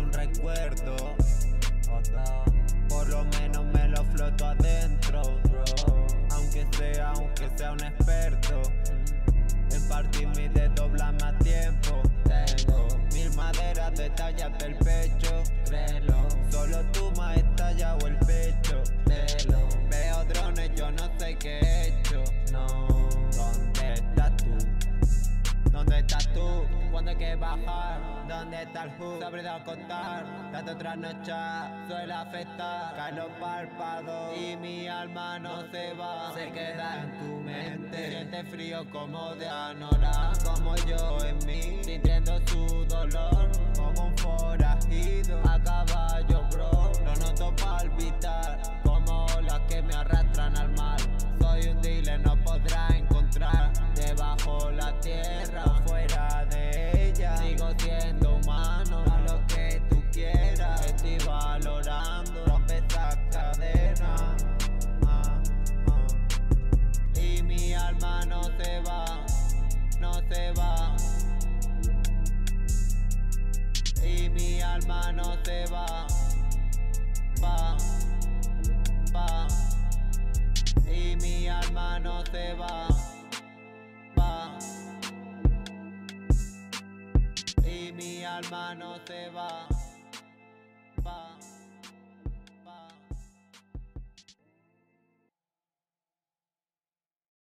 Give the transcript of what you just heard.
un recuerdo. Por lo menos me lo floto adentro. Aunque sea, aunque sea un experto. En partir mi dedo a tiempo. Tengo mil maderas de talla del pecho. Créelo. Solo Que bajar, ¿dónde está el hook? Contar, date otra noche, suele afectar. Caen los párpados y mi alma no se va. Se queda en tu mente, siente frío como de anora Como yo en alma no se va, va, va Y mi alma no se va y mi alma no se va.